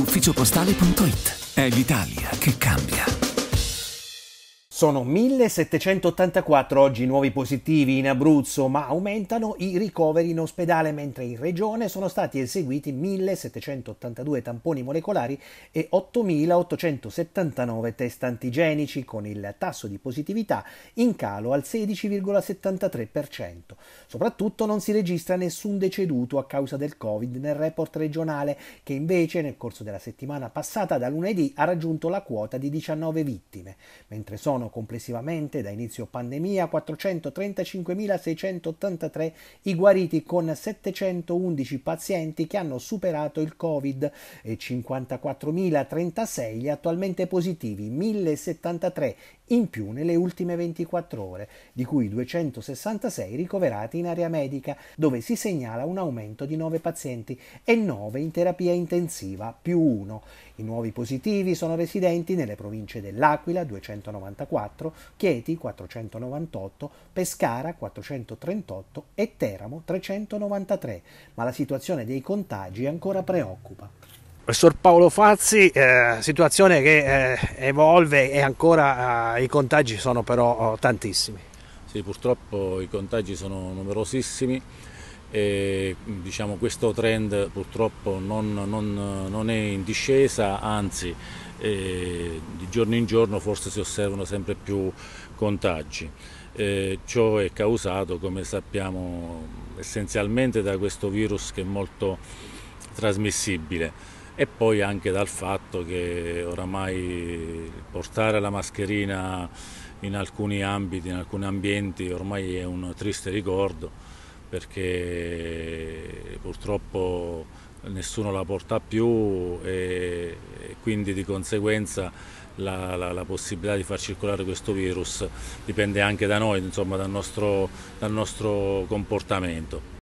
ufficiopostale.it. È l'Italia che cambia. Sono 1784 oggi nuovi positivi in Abruzzo, ma aumentano i ricoveri in ospedale, mentre in regione sono stati eseguiti 1782 tamponi molecolari e 8879 test antigenici, con il tasso di positività in calo al 16,73%. Soprattutto non si registra nessun deceduto a causa del Covid nel report regionale, che invece nel corso della settimana passata da lunedì ha raggiunto la quota di 19 vittime, mentre sono complessivamente da inizio pandemia 435.683 i guariti con 711 pazienti che hanno superato il Covid e 54.036 gli attualmente positivi, 1.073 in più nelle ultime 24 ore, di cui 266 ricoverati in area medica, dove si segnala un aumento di 9 pazienti e 9 in terapia intensiva, più 1. I nuovi positivi sono residenti nelle province dell'Aquila 294, Chieti 498, Pescara 438 e Teramo 393, ma la situazione dei contagi ancora preoccupa. Professor Paolo Fazzi, eh, situazione che eh, evolve e ancora eh, i contagi sono però oh, tantissimi. Sì, purtroppo i contagi sono numerosissimi e diciamo, questo trend purtroppo non, non, non è in discesa, anzi eh, di giorno in giorno forse si osservano sempre più contagi. Eh, ciò è causato, come sappiamo, essenzialmente da questo virus che è molto trasmissibile e poi anche dal fatto che oramai portare la mascherina in alcuni ambiti, in alcuni ambienti ormai è un triste ricordo perché purtroppo nessuno la porta più e, quindi di conseguenza la, la, la, possibilità di far circolare questo virus dipende anche da noi, insomma, dal nostro, dal nostro comportamento.